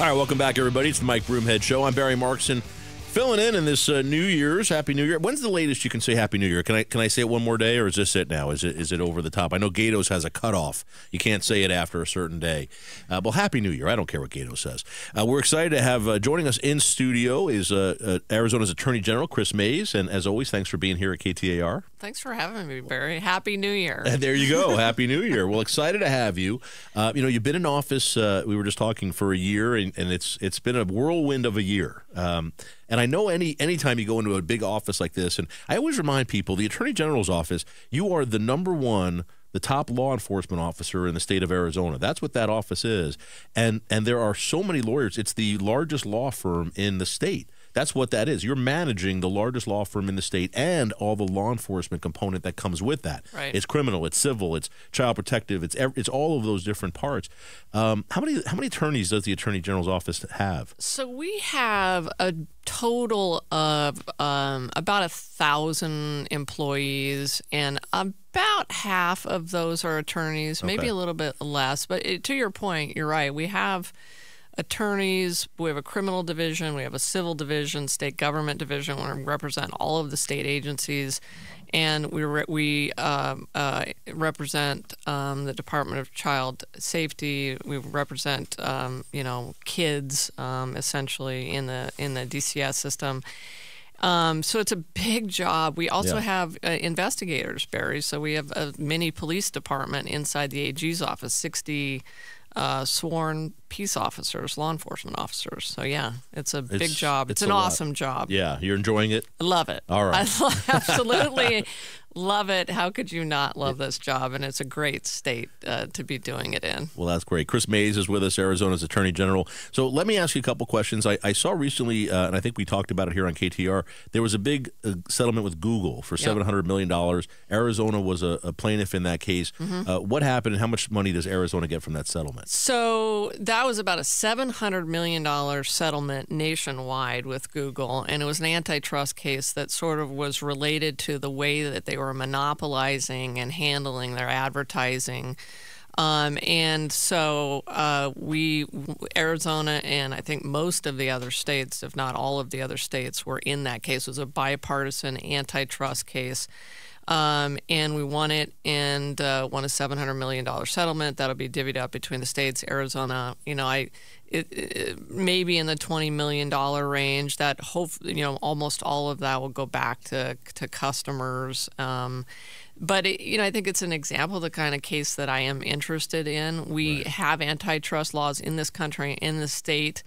All right, welcome back, everybody. It's the Mike Broomhead Show. I'm Barry Markson, filling in in this uh, New Year's. Happy New Year. When's the latest you can say Happy New Year? Can I can I say it one more day, or is this it now? Is it is it over the top? I know Gatos has a cutoff. You can't say it after a certain day. Uh, well, Happy New Year. I don't care what Gatos says. Uh, we're excited to have uh, joining us in studio is uh, uh, Arizona's Attorney General Kris Mayes, and as always, thanks for being here at KTAR. Thanks for having me, Barry. Happy New Year. And there you go. Happy New Year. Well, excited to have you. Uh, you know, you've been in office. Uh, we were just talking for a year, and, and, it's it's been a whirlwind of a year. Um, and I know any anytime you go into a big office like this, and I always remind people, the Attorney General's office, you are the number one the top law enforcement officer in the state of Arizona. That's what that office is. And and there are so many lawyers. It's the largest law firm in the state. That's what that is. You're managing the largest law firm in the state and all the law enforcement component that comes with that. Right. It's criminal, it's civil, it's child protective, it's it's all of those different parts. Um, how many how many attorneys does the Attorney General's office have? So we have a total of um, about a thousand employees, and about half of those are attorneys, maybe Okay. a little bit less. But it, to your point, you're right. We have attorneys, we have a criminal division, we have a civil division, state government division, where we represent all of the state agencies, and we re- we um, uh, represent um, the Department of Child Safety. We represent um, you know kids um, essentially in the in the DCS system. Um, so it's a big job. We also Yeah. have uh, investigators, Barry. So we have a mini police department inside the AG's office, 60 uh, sworn peace officers, law enforcement officers. So yeah, it's a big job. it's It's, an a lot. awesome job. Yeah, you're enjoying it. I love it. All right. I absolutely love it. How could you not love this job? And it's a great state uh, to be doing it in. Well, that's great. Kris Mayes is with us, Arizona's Attorney General. So let me ask you a couple questions. I, I saw recently, uh, and I think we talked about it here on KTR, there was a big uh, settlement with Google for Yep. $700 million. Arizona was a, a plaintiff in that case. Mm-hmm. Uh, what happened and how much money does Arizona get from that settlement? So that was about a $700 million settlement nationwide with Google. And it was an antitrust case that sort of was related to the way that they were monopolizing and handling their advertising. Um, and so uh, we, Arizona, and I think most of the other states, if not all of the other states, were in that case. It was a bipartisan antitrust case. Um, and we won it and uh, won a $700 million settlement. That'll be divvied up between the states. Arizona, you know, I it, it, maybe in the $20 million range. That hope, you know, almost all of that will go back to, to customers. Um, but it, you know, I think it's an example of the kind of case that I am interested in. We have antitrust laws in this country, in the state.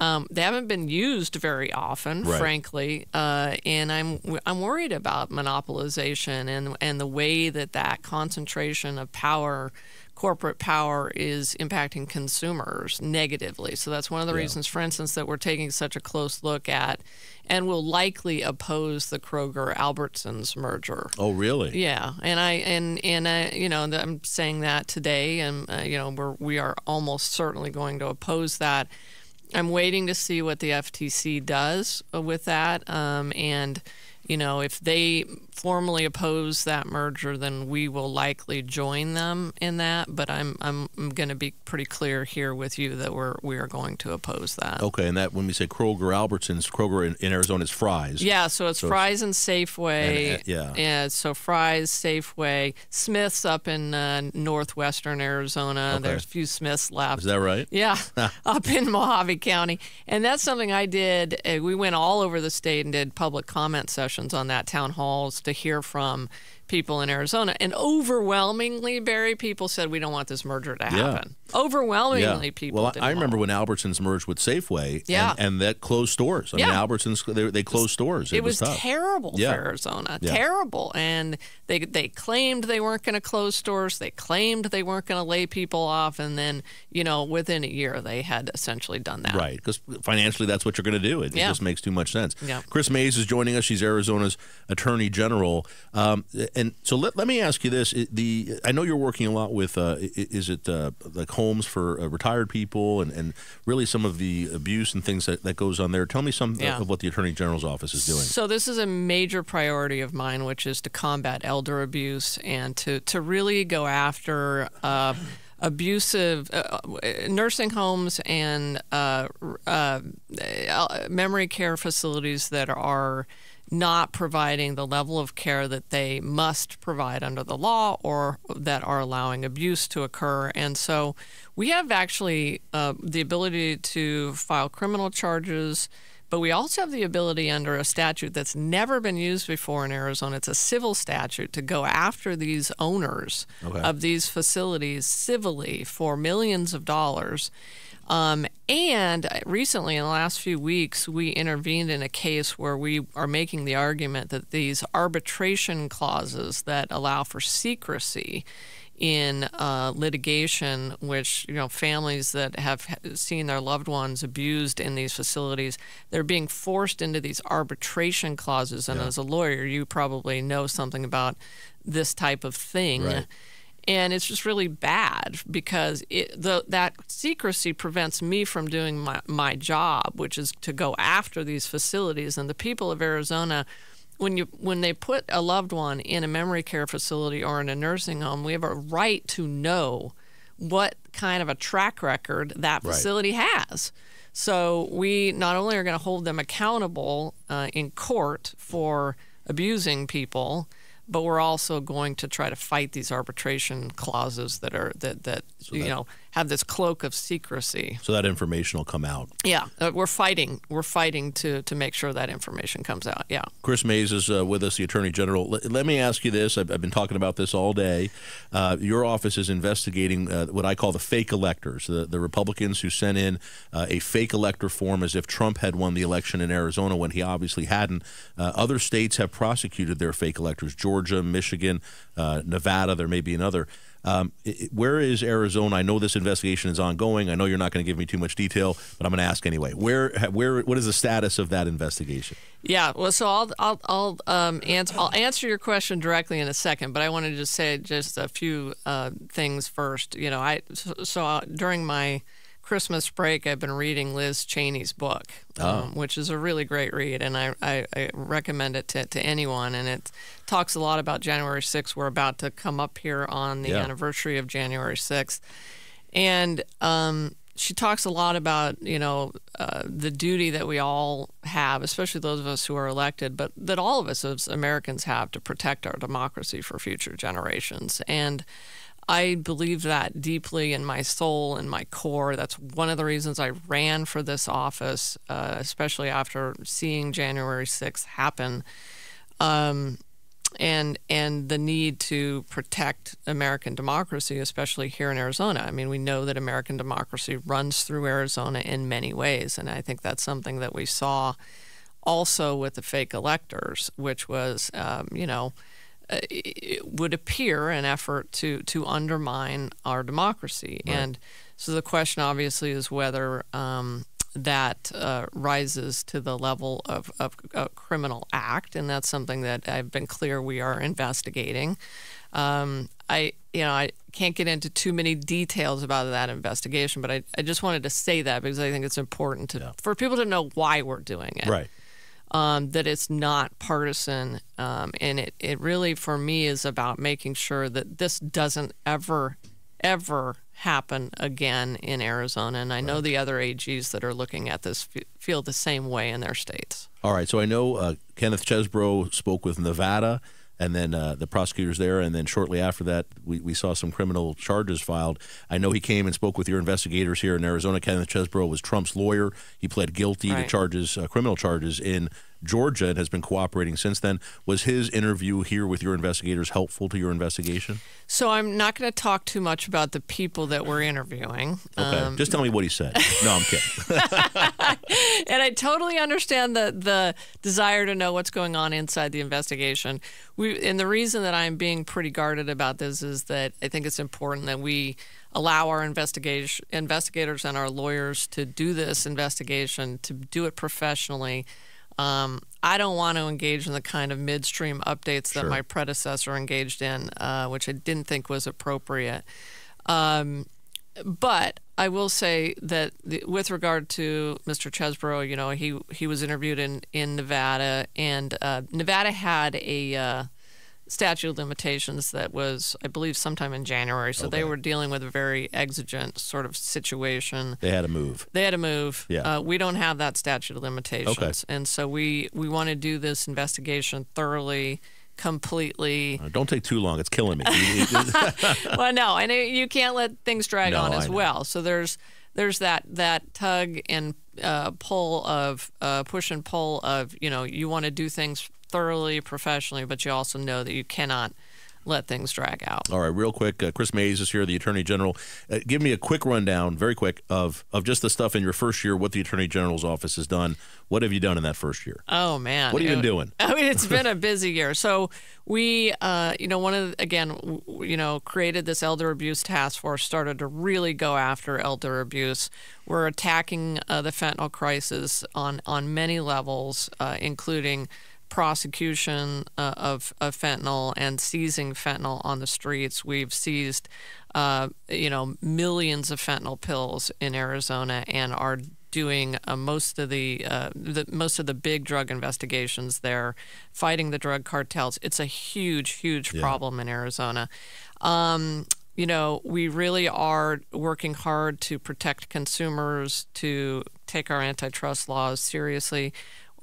Um, they haven't been used very often, Right. frankly, uh, and I'm I'm worried about monopolization and and the way that that concentration of power, corporate power, is impacting consumers negatively. So that's one of the reasons, for instance, that we're taking such a close look at, and will likely oppose the Kroger Albertsons merger. Oh, really? Yeah, and I and and I, you know I'm saying that today, and uh, you know we're we are almost certainly going to oppose that. I'm waiting to see what the FTC does with that, um, and you know if they formally oppose that merger, then we will likely join them in that. But I'm I'm, I'm going to be pretty clear here with you that we're we are going to oppose that. Okay, and that when we say Kroger Albertsons, Kroger in, in Arizona is Fry's. Yeah, so it's So Fry's and Safeway. And, uh, yeah. so Fry's, Safeway, Smith's up in uh, northwestern Arizona. Okay. There's a few Smiths left. Is that right? Yeah, up in Mohave County. And that's something I did. Uh, we went all over the state and did public comment sessions on that, town halls to hear from people in Arizona. And overwhelmingly, Barry, people said, we don't want this merger to Yeah. happen. Overwhelmingly, people Well, I remember when Albertsons merged with Safeway. Yeah. And, and that closed stores. I mean, Albertsons they, they closed stores. It, it was, tough. terrible Yeah. for Arizona. Yeah. Terrible. And they they claimed they weren't going to close stores. They claimed they weren't going to lay people off. And then, you know, within a year, they had essentially done that. Right, because financially, that's what you're going to do. It, it just makes too much sense. Yeah. Kris Mayes is joining us. She's Arizona's Attorney General. Um, and so let, let me ask you this: the I know you're working a lot with. Uh, is it uh, like homes for uh, retired people and, and really some of the abuse and things that, that goes on there? Tell me some Yeah. of what the Attorney General's office is doing. So this is a major priority of mine, which is to combat elder abuse and to to really go after uh, abusive uh, uh, nursing homes and uh, uh, memory care facilities that are not providing the level of care that they must provide under the law or that are allowing abuse to occur. And so we have actually uh, the ability to file criminal charges. But we also have the ability under a statute that's never been used before in Arizona. It's a civil statute to go after these owners okay. of these facilities civilly for millions of dollars. Um, and recently, in the last few weeks, we intervened in a case where we are making the argument that these arbitration clauses that allow for secrecy in uh, litigation, which you know families that have seen their loved ones abused in these facilities, they're being forced into these arbitration clauses. And yeah. as a lawyer, you probably know something about this type of thing. Right. And it's just really bad because it, the, that secrecy prevents me from doing my, my job, which is to go after these facilities. And the people of Arizona when you when they put a loved one in a memory care facility or in a nursing home, we have a right to know what kind of a track record that facility right. has. So we not only are going to hold them accountable uh, in court for abusing people, but we're also going to try to fight these arbitration clauses that are that that so you that, know have this cloak of secrecy. So that information will come out. Yeah, uh, we're fighting. We're fighting to to make sure that information comes out. Yeah. Kris Mayes is uh, with us, the Attorney General. Let, let, me ask you this: I've, I've been talking about this all day. Uh, your office is investigating uh, what I call the fake electors, the the Republicans who sent in uh, a fake elector form as if Trump had won the election in Arizona when he obviously hadn't. Uh, other states have prosecuted their fake electors: Georgia, Michigan, Nevada. There may be another. Um, it, where is Arizona? I know this investigation is ongoing. I know you're not going to give me too much detail, but I'm going to ask anyway. Where, where, what is the status of that investigation? Yeah, well, so I'll I'll I'll um, answer I'll answer your question directly in a second, but I wanted to just say just a few uh, things first. You know, I so, so uh, during my Christmas break, I've been reading Liz Cheney's book, oh. um, which is a really great read, and I, I, I, recommend it to, to anyone. And it talks a lot about January 6th. We're about to come up here on the yeah. anniversary of January 6th. And um, she talks a lot about, you know, uh, the duty that we all have, especially those of us who are elected, but that all of us as Americans have to protect our democracy for future generations. And I believe that deeply in my soul and my core. That's one of the reasons I ran for this office, uh, especially after seeing January 6th happen. Um, and and the need to protect American democracy, especially here in Arizona. I mean, we know that American democracy runs through Arizona in many ways, and I think that's something that we saw also with the fake electors, which was, um, you know, uh, would appear an effort to to undermine our democracy. Right. And so the question obviously is whether um, that uh, rises to the level of, of, a criminal act, and that's something that I've been clear we are investigating. Um, I you know I can't get into too many details about that investigation, but I, I just wanted to say that because I think it's important to yeah. for people to know why we're doing it. Right um, that it's not partisan. Um, and it, it really, for me, is about making sure that this doesn't ever, ever happen again in Arizona. And I know the other AGs that are looking at this feel the same way in their states. All right. So I know uh, Kenneth Chesebro spoke with Nevada and then uh, the prosecutors there, and then shortly after that, we, we saw some criminal charges filed. I know he came and spoke with your investigators here in Arizona. Kenneth Chesebro was Trump's lawyer. He pled guilty right. to charges, uh, criminal charges in Georgia, and has been cooperating since then. Was his interview here with your investigators helpful to your investigation? So I'm not going to talk too much about the people that we're interviewing. Okay, um, just tell me what he said. No, I'm kidding. and I totally understand the the desire to know what's going on inside the investigation. We and the reason that I'm being pretty guarded about this is that I think it's important that we allow our investigation investigators and our lawyers to do this investigation to do it professionally um, I don't want to engage in the kind of midstream updates that sure. my predecessor engaged in, uh, which I didn't think was appropriate. Um, but I will say that the, with regard to Mr. Chesebro, you know, he he was interviewed in in Nevada, and uh, Nevada had a uh, statute of limitations that was, I believe, sometime in January. So Okay. they were dealing with a very exigent sort of situation. They had to move. They had to move. Yeah. Uh, we don't have that statute of limitations, and so we we want to do this investigation thoroughly, completely. Uh, Don't take too long. It's killing me. well, no, and it, you can't let things drag No, on as well. So there's there's that that tug and uh, pull of uh, push and pull of you know you want to do things thoroughly professionally, but you also know that you cannot let things drag out. All right, real quick. Uh, Kris Mayes is here, the Attorney General. Uh, give me a quick rundown, very quick, of of just the stuff in your first year. What the Attorney General's office has done. What have you done in that first year? Oh man, What have you been doing? I mean, it's been a busy year. So we, uh, you know, one of the, again, you know, created this elder abuse task force. Started to really go after elder abuse. We're attacking uh, the fentanyl crisis on on many levels, uh, including prosecution uh, of, of fentanyl and seizing fentanyl on the streets. We've seized, uh, you know, millions of fentanyl pills in Arizona and are doing uh, most of the, uh, the most of the big drug investigations there, fighting the drug cartels. It's a huge, huge problem in Arizona. Um, you know, we really are working hard to protect consumers, to take our antitrust laws seriously.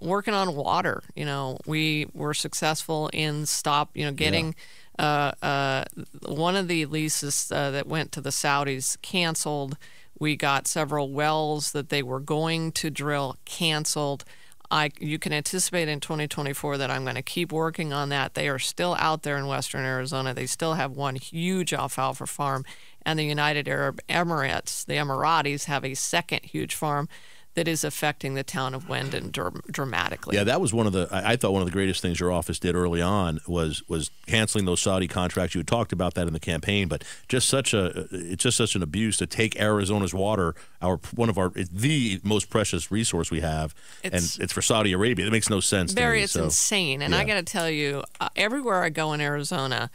Working on water, you know, we were successful in stop, you know, getting uh, uh, one of the leases uh, that went to the Saudis canceled. We got several wells that they were going to drill canceled. I, you can anticipate in 2024 that I'm going to keep working on that. They are still out there in western Arizona. They still have one huge alfalfa farm, and the United Arab Emirates, the Emiratis, have a second huge farm that is affecting the town of Wenden dr- dramatically. Yeah, that was one of the. I thought one of the greatest things your office did early on was was canceling those Saudi contracts. You had talked about that in the campaign, but just such a it's just such an abuse to take Arizona's water, our one of our it's the most precious resource we have, It's- and it's for Saudi Arabia. It makes no sense. To me, it's so. insane. And I got to tell you, uh, everywhere I go in Arizona,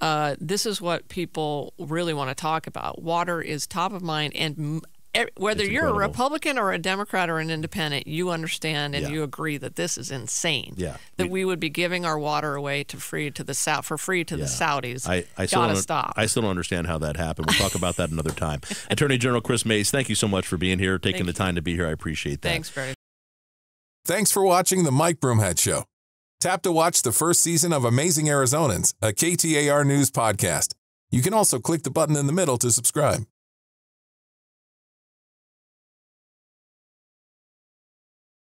uh, this is what people really want to talk about. Water is top of mind, and whether It's you're a. Republican or a Democrat or an independent, you understand and Yeah. you agree that this is insane. Yeah. that we, would be giving our water away to free to the south for free to the Saudis. I, I still gotta don't, stop. I still don't understand how that happened. We'll talk about that another time. Attorney General Kris Mayes, thank you so much for being here, taking Thank the time to be here. I appreciate that. Thanks, Barry. Thanks for watching the Mike Broomhead Show. Tap to watch the first season of Amazing Arizonans, a KTAR news podcast. You can also click the button in the middle to subscribe.